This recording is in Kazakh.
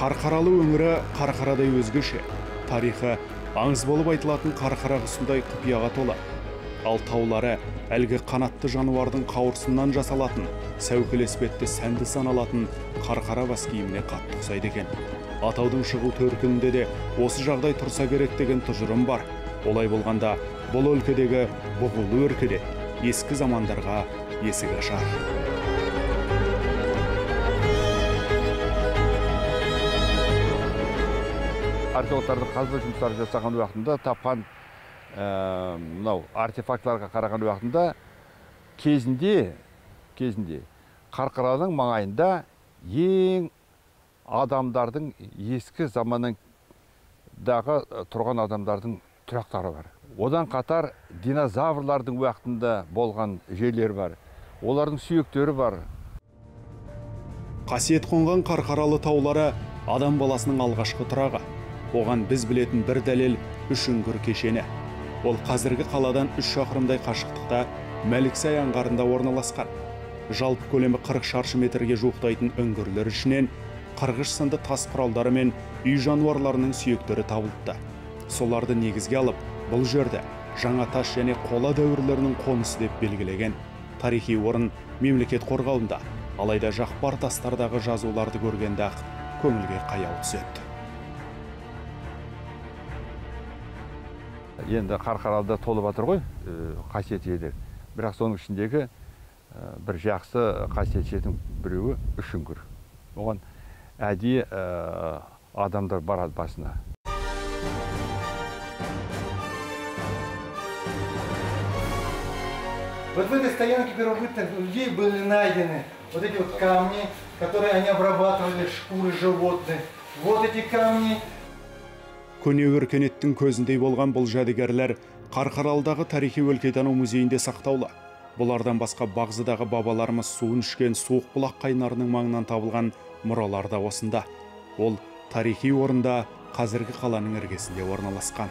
қарқаралы өңірі қарқарадай өзгеше. Тарихы аңыз болып айтылатын қарқара құсындай құпияға толы. Ал таулары әлгі қанатты жануардың қауырсынынан жасалатын сәукел іспетті сәнді саналатын қарқара бас киіміне қатты ұқсайды екен. Атаудың шығу төркінінде де осы жағдай тұрса керек деген тұжырым бар. Олай болғанда бұл өлкедегі бұғылы өлкеде ескі замандарға есік ашар. Археологтардың қазба жұмыстары жасаған уақытында тапқан ә, мынау артефактыларға қараған уақытында кезінде кезінде қарқараның маңайында ең адамдардың ескі заманнан дағы тұрған адамдардың тұрақтары бар. Одан қатар динозаврлардың уақытында болған жерлер бар олардың сүйектері бар. Қасиет қонған қарқаралы таулары адам баласының алғашқы тұрағы. Оған біз білетін бір дәлел үш үңгір кешені. Ол қазіргі қаладан үш шақырымдай қашықтықта мәліксай аңғарында орналасқан. Жалпы көлемі 40 шаршы метрге жуықтайтын үңгірлер ішінен қырғыш сынды тас құралдары мен үй жануарларының сүйектері табылыпты. Соларды негізге алып бұл жерді жаңа тас және қола дәуірлерінің қонысы деп белгілеген тарихи орын мемлекет қорғауында. Алайда жақпар тастардағы жазуларды көргенде ақ көңілге қаяу түседі. Енді қарқаралыда толып жатыр ғой ә, қасиет жерлер бірақ соның ішіндегі ә, бір жақсы қасиет жердің біреуі үш үңгір оған әдейі ә, адамдар барады басына Вот в этой стоянке первобытных людей были найдены вот эти вот камни, которые они обрабатывали, шкуры животных. Вот эти камни. Көне өркениеттің көзіндей болған бұл жәдігерлер қарқаралыдағы тарихи өлкетану музейінде сақтаулы. Бұлардан басқа бағзыдағы бабаларымыз суын ішкен суық бұлақ қайнарының маңынан табылған мұралар да осында. Ол тарихи орында қазіргі қаланың іргесінде орналасқан.